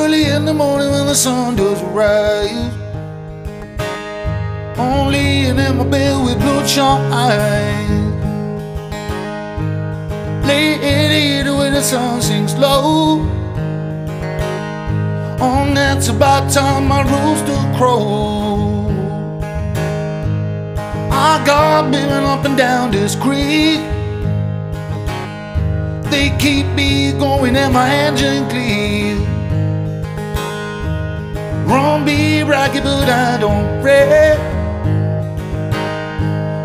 Early in the morning when the sun does rise. Only in my bed with bloodshot eyes. Late at eight when the sun sinks low. On that's about time my rooster crow. I got been up and down this creek. They keep me going and my engine clean. Run be rocky, but I don't fret.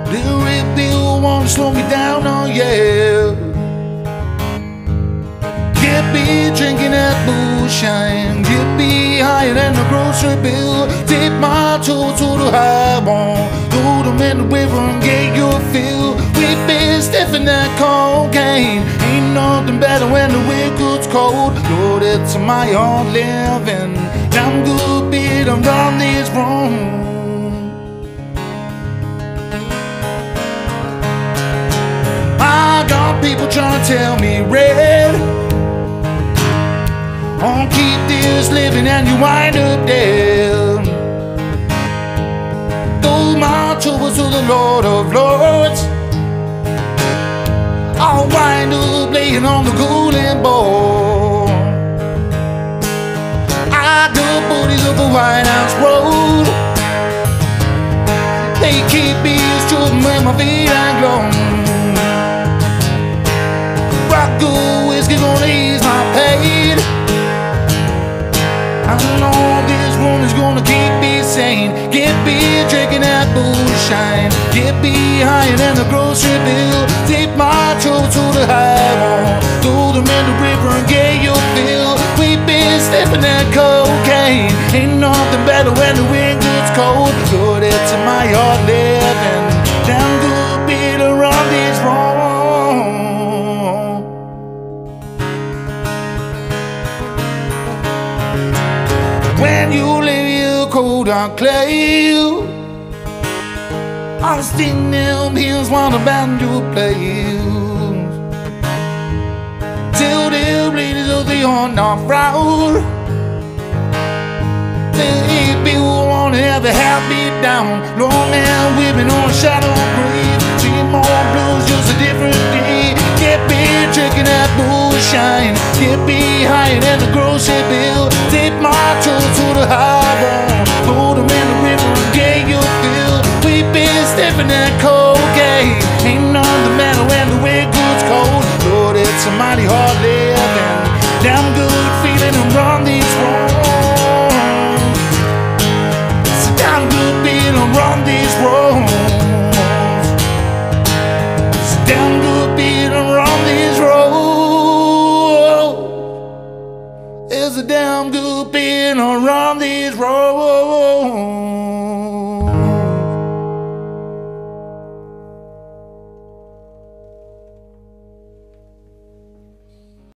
The red bill won't slow me down, oh yeah. Get me drinking that moonshine. Get me higher than the grocery bill. Dip my toe to the highball. Throw them in the river and get your fill. We been stiffing that cocaine. Ain't nothing better when the wind gets cold. Lord, it's my hard living. I'm good beat around this room. I got people trying to tell me red. Won't keep this living and you wind up dead. Throw my troubles to the Lord of Lords. I'll wind up laying on the golden board. Whitehouse Road. They keep me strutting when my feet ain't grown. Rock good whiskey gonna ease my pain. I know this one is gonna keep me sane. Get me drinking that moonshine. Get me higher than the grocery bill. Take my trouble to the highwall. Throw them in the river and get your fill. Sniffing that cocaine. Ain't nothing better when the wind gets cold. Lord, it's in my heart living. Damn good beat around this wrong. When you leave your cold on clay I sting them hills while the band do plays Till our proud The people wanna have heartbeat down. Long and women on a shadow grave Three more blues, just a different day Get me drinking that moonshine Get me higher than the grocery bill. Take my trouble to the highball Throw them in the river and get your fill. We been sniffing that cocaine is a damn good thing around this road.